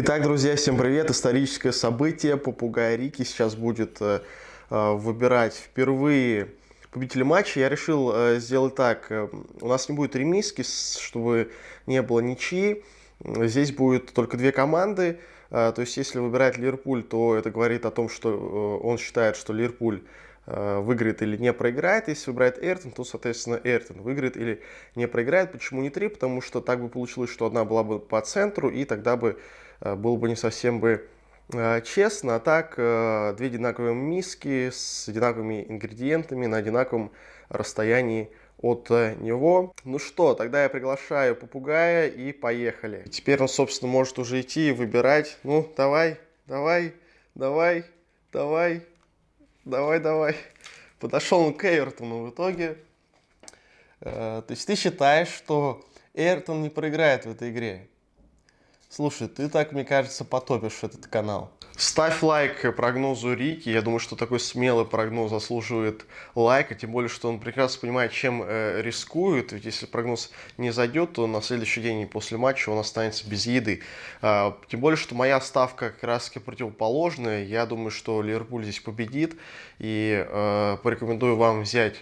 Итак, друзья, всем привет! Историческое событие. Попугай Рики сейчас будет э, э, выбирать впервые победителя матча. Я решил э, сделать так. У нас не будет ремиски, чтобы не было ничьи. Здесь будет только две команды. То есть, если выбирает Ливерпуль, то это говорит о том, что он считает, что Ливерпуль выиграет или не проиграет. Если выбирает Эртон, то, соответственно, Эртон выиграет или не проиграет. Почему не три? Потому что так бы получилось, что одна была бы по центру, и тогда бы э, было бы не совсем бы э, честно. А так, две одинаковые миски с одинаковыми ингредиентами на одинаковом расстоянии от него. Ну что, тогда я приглашаю попугая и поехали. Теперь он, собственно, может уже идти и выбирать. Ну, давай, давай, давай, давай давай, давай. Подошел он к Эвертону в итоге. Э, то есть ты считаешь, что Эвертон не проиграет в этой игре? Слушай, ты так, мне кажется, потопишь этот канал. Ставь лайк прогнозу Рики. Я думаю, что такой смелый прогноз заслуживает лайка. Тем более, что он прекрасно понимает, чем э, рискует. Ведь если прогноз не зайдет, то на следующий день после матча он останется без еды. А, тем более, что моя ставка как раз таки противоположная. Я думаю, что Ливерпуль здесь победит. И э, порекомендую вам взять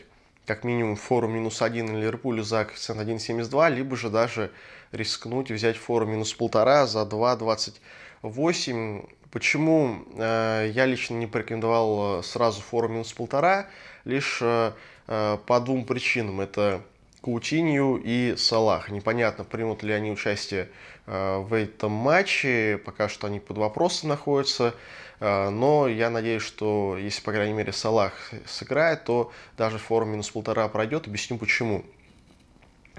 как минимум фору минус 1 Ливерпулю за коэффициент 1.72, либо же даже рискнуть и взять фору минус полтора за 2.28. Почему э, я лично не порекомендовал э, сразу фору минус полтора? Лишь э, по двум причинам. Это Каутинью и Салах. Непонятно, примут ли они участие в этом матче. Пока что они под вопросом находятся. Но я надеюсь, что если, по крайней мере, Салах сыграет, то даже форум минус полтора пройдет. Объясню почему.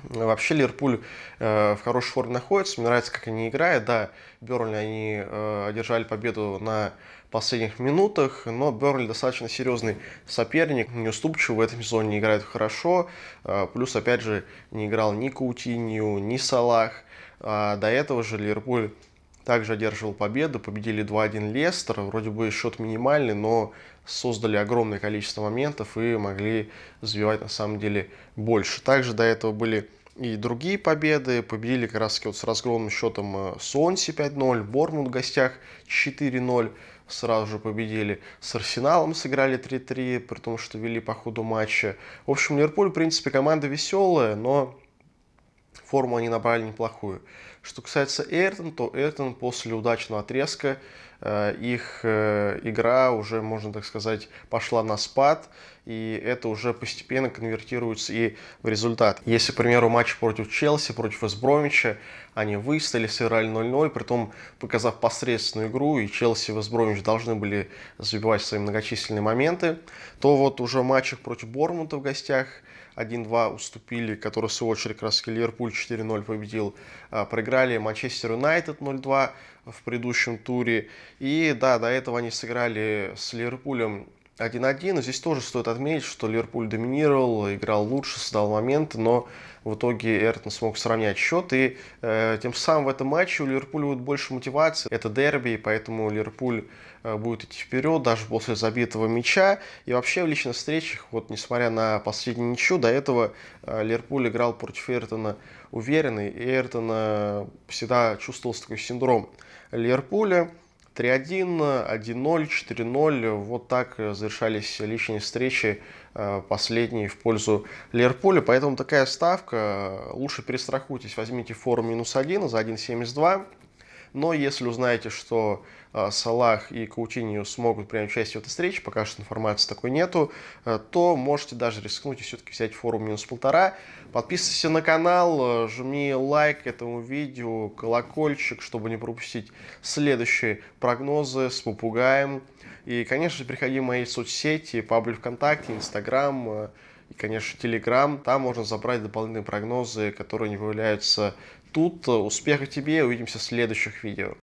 Вообще Ливерпуль э, в хорошей форме находится. Мне нравится, как они играют. Да, Бернли они э, одержали победу на последних минутах, но Бернли достаточно серьезный соперник, неуступчивый в этом сезоне, играет хорошо. Э, плюс, опять же, не играл ни Каутинью, ни Салах. А до этого же Ливерпуль также одерживал победу, победили 2-1 Лестер, вроде бы счет минимальный, но создали огромное количество моментов и могли забивать на самом деле больше. Также до этого были и другие победы. Победили как раз вот с разгромным счетом э, Сонси 5-0, Бормут в гостях 4-0 сразу же победили. С Арсеналом сыграли 3-3, при том, что вели по ходу матча. В общем, Ливерпуль, в принципе, команда веселая, но форму они набрали неплохую. Что касается Эртон, то Эртон после удачного отрезка их э, игра уже, можно так сказать, пошла на спад, и это уже постепенно конвертируется и в результат. Если, к примеру, матч против Челси, против Эсбромича, они выстояли, сыграли 0-0, притом показав посредственную игру, и Челси и Вестбромич должны были забивать свои многочисленные моменты, то вот уже в матчах против Бормута в гостях 1-2 уступили, который в свою очередь как раз Ливерпуль 4-0 победил. А, проиграли Манчестер Юнайтед 0-2 в предыдущем туре. И да, до этого они сыграли с Ливерпулем 1-1. Здесь тоже стоит отметить, что Ливерпуль доминировал, играл лучше, создал моменты, но в итоге Эртон смог сравнять счет. И э, тем самым в этом матче у Ливерпуля будет больше мотивации. Это дерби, и поэтому Ливерпуль э, будет идти вперед даже после забитого мяча. И вообще в личных встречах, вот несмотря на последнюю ничью, до этого э, Ливерпуль играл против Эртона уверенный. И Эртон э, всегда чувствовался такой синдром Ливерпуля. 3-1, 1-0, 4-0. Вот так завершались личные встречи э, последние в пользу Ливерпуля. Поэтому такая ставка. Лучше перестрахуйтесь, возьмите фору минус 1 за 1.72. Но если узнаете, что Салах и Каутиньо смогут принять участие в этой встрече, пока что информации такой нету, э, то можете даже рискнуть и все-таки взять форум минус полтора. Подписывайся на канал, э, жми лайк этому видео, колокольчик, чтобы не пропустить следующие прогнозы с попугаем. И, конечно, приходи в мои соцсети, паблик ВКонтакте, Инстаграм, и, конечно, Телеграм. Там можно забрать дополнительные прогнозы, которые не появляются тут. Успехов тебе, увидимся в следующих видео.